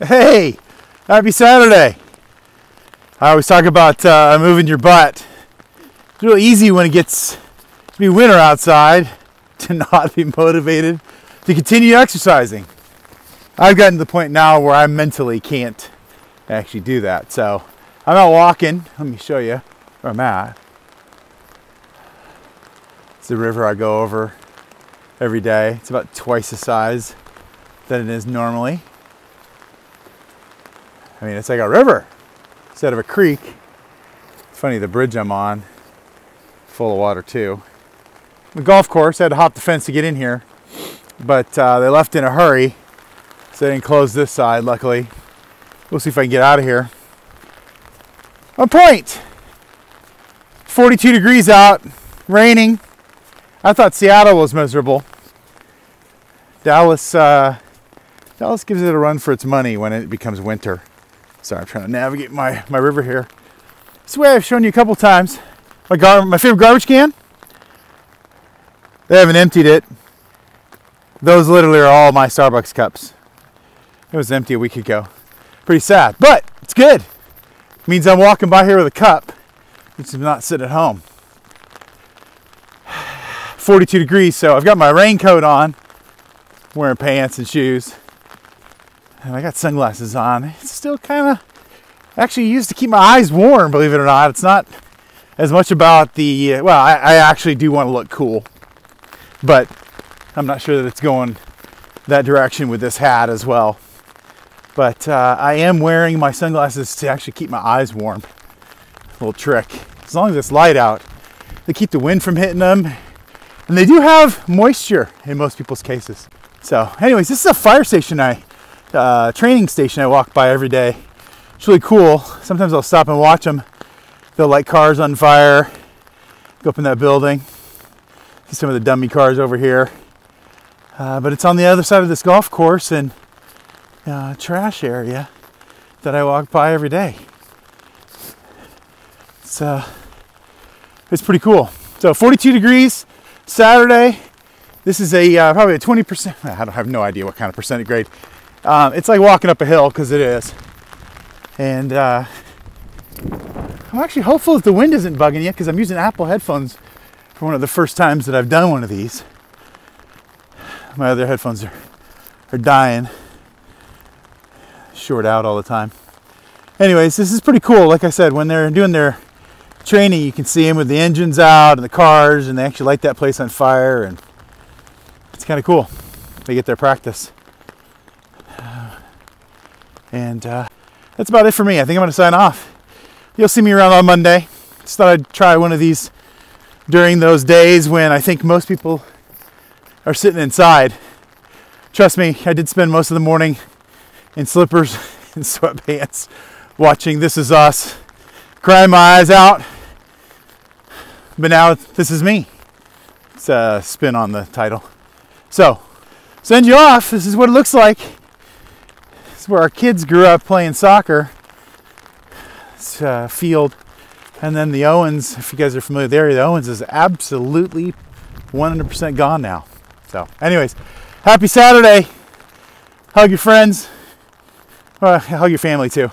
Hey, happy Saturday. I always talk about uh, moving your butt. It's real easy when it gets to be winter outside to not be motivated to continue exercising. I've gotten to the point now where I mentally can't actually do that. So I'm out walking. Let me show you where I'm at. It's the river I go over every day. It's about twice the size than it is normally. I mean, it's like a river instead of a creek. It's funny, the bridge I'm on, full of water too. The golf course, I had to hop the fence to get in here, but uh, they left in a hurry, so they didn't close this side, luckily. We'll see if I can get out of here. On point! 42 degrees out, raining. I thought Seattle was miserable. Dallas, uh, Dallas gives it a run for its money when it becomes winter. Sorry, I'm trying to navigate my, my river here. This way I've shown you a couple times. My, gar- my favorite garbage can. They haven't emptied it. Those literally are all my Starbucks cups. It was empty a week ago. Pretty sad, but it's good. It means I'm walking by here with a cup, which is not sitting at home. 42 degrees, so I've got my raincoat on, wearing pants and shoes and I got sunglasses on. It's still kind of actually used to keep my eyes warm, believe it or not. It's not as much about the, uh, well, I, I actually do want to look cool, but I'm not sure that it's going that direction with this hat as well. But uh, I am wearing my sunglasses to actually keep my eyes warm. Little trick. As long as it's light out, they keep the wind from hitting them. And they do have moisture in most people's cases. So, anyways, this is a fire station I uh, training station I walk by every day. It's really cool. Sometimes I'll stop and watch them. They'll light cars on fire. Go up in that building. See some of the dummy cars over here. Uh, but it's on the other side of this golf course and uh, trash area that I walk by every day. It's uh, it's pretty cool. So 42 degrees Saturday. This is a uh, probably a 20%. I don't have no idea what kind of percentage grade. Um, it's like walking up a hill because it is. And uh, I'm actually hopeful that the wind isn't bugging you because I'm using Apple headphones for one of the first times that I've done one of these. My other headphones are, are dying, short out all the time. Anyways, this is pretty cool. Like I said, when they're doing their training, you can see them with the engines out and the cars, and they actually light that place on fire, and it's kind of cool. They get their practice. And uh, that's about it for me. I think I'm going to sign off. You'll see me around on Monday. Just thought I'd try one of these during those days when I think most people are sitting inside. Trust me, I did spend most of the morning in slippers and sweatpants watching This Is Us, crying my eyes out. But now this is me. It's a spin on the title. So, send you off. This is what it looks like where our kids grew up playing soccer. It's a uh, field. And then the Owens, if you guys are familiar with the area, the Owens is absolutely 100% gone now. So, anyways, happy Saturday. Hug your friends. Hug your family too.